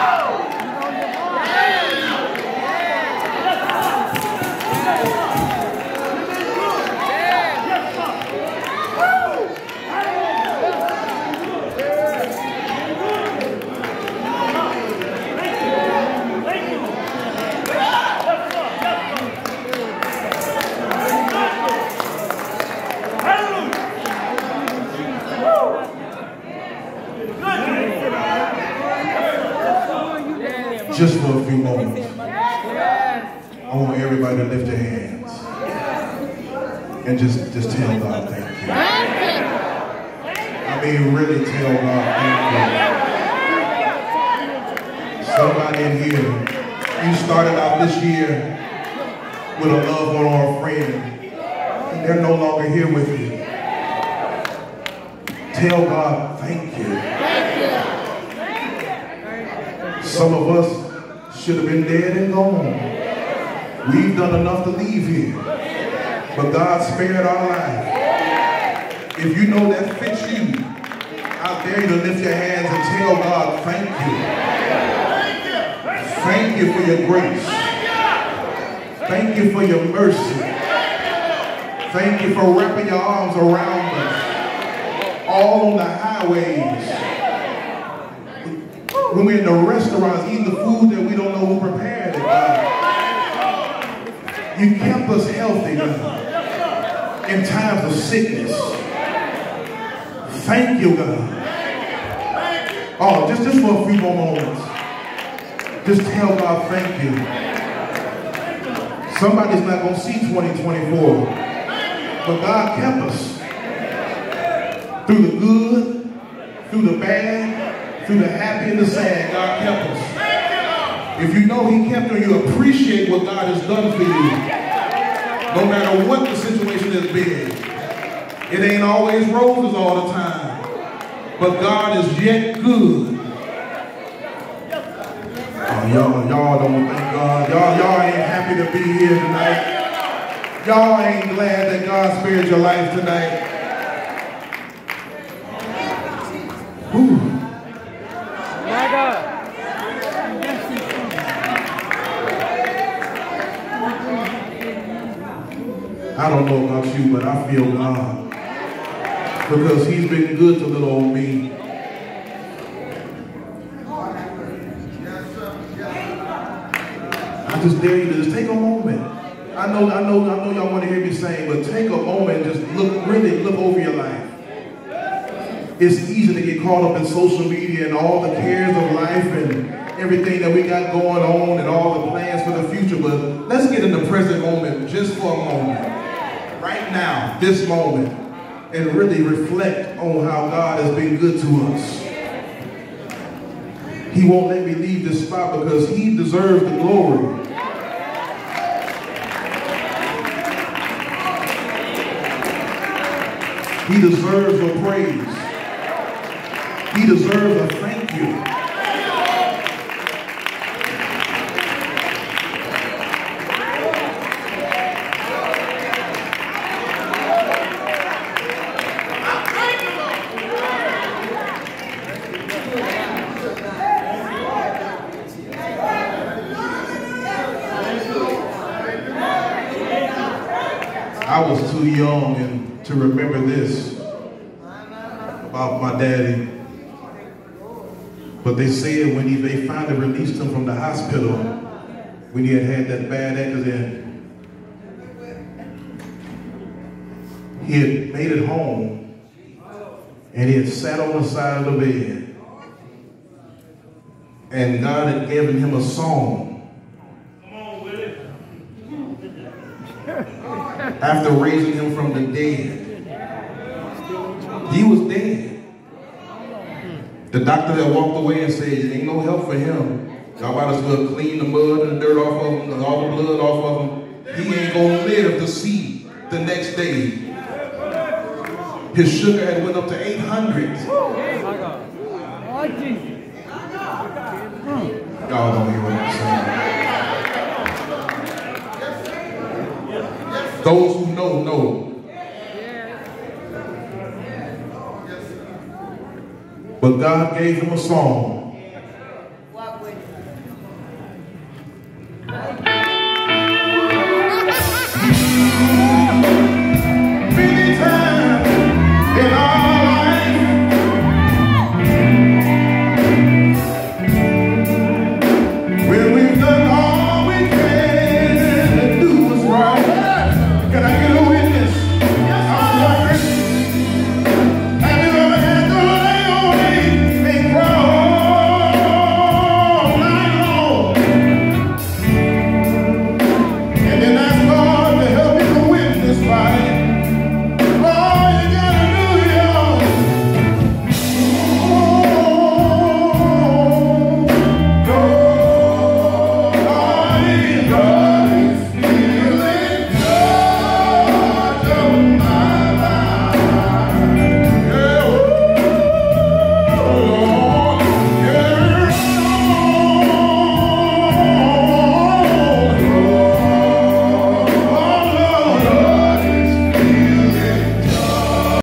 Oh! Just for a few moments. I want everybody to lift their hands and just, just tell God thank you. I mean, really tell God thank you. Somebody in here, you started out this year with a loved one or a friend, and they're no longer here with you. Tell God thank you. Some of us should have been dead and gone. We've done enough to leave here. But God spared our life. If you know that fits you, I dare you to lift your hands and tell God, thank you. Thank you for your grace. Thank you for your mercy. Thank you for wrapping your arms around us. All on the highways. When we're in the restaurants, eating the food that we don't know who prepared it, God. You kept us healthy, God, in times of sickness. Thank you, God. Oh, just, just for a few more moments. Just tell God thank you. Somebody's not going to see 2024, but God kept us through the good, through the bad, through the happy and the sad. God kept us. If you know he kept you, you appreciate what God has done for you. No matter what the situation has been. It ain't always roses all the time. But God is yet good. Oh, y'all, y'all don't thank God. Y'all, y'all ain't happy to be here tonight. Y'all ain't glad that God spared your life tonight. Whew. I don't know about you, but I feel God. Because he's been good to little old me. I just dare you to just take a moment. I know, I know, I know y'all want to hear me sing, but take a moment just look, really look over your life. It's easy to get caught up in social media and all the cares of life and everything that we got going on and all the plans for the future, but let's get in the present moment just for a moment. Right now, this moment, and really reflect on how God has been good to us. He won't let me leave this spot because he deserves the glory. He deserves a praise. He deserves a thank you. I was too young and to remember this about my daddy. But they said when he, they finally released him from the hospital, when he had had that bad accident, he had made it home and he had sat on the side of the bed. And God had given him a song after raising him from the dead. He was dead. The doctor that walked away and said, it ain't no help for him. Y'all might as well clean the mud and the dirt off of him, all the blood off of him. He ain't gonna live to see the next day. His sugar had went up to 800. My God. Oh, Jesus. Y'all don't hear what Those who know, know. But God gave him a song.